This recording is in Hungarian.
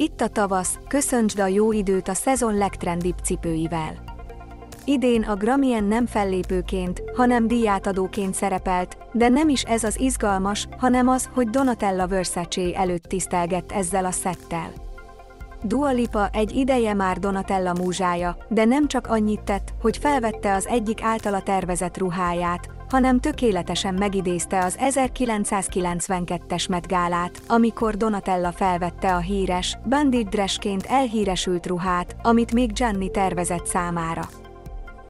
Itt a tavasz, köszöntsd a jó időt a szezon legtrendibb cipőivel. Idén a Grammyen nem fellépőként, hanem díjátadóként szerepelt, de nem is ez az izgalmas, hanem az, hogy Donatella Versace előtt tisztelgett ezzel a szettel. Dua Lipa egy ideje már Donatella múzsája, de nem csak annyit tett, hogy felvette az egyik általa tervezett ruháját, hanem tökéletesen megidézte az 1992-es Met Gálát, amikor Donatella felvette a híres, bandit dressként elhíresült ruhát, amit még Gianni tervezett számára.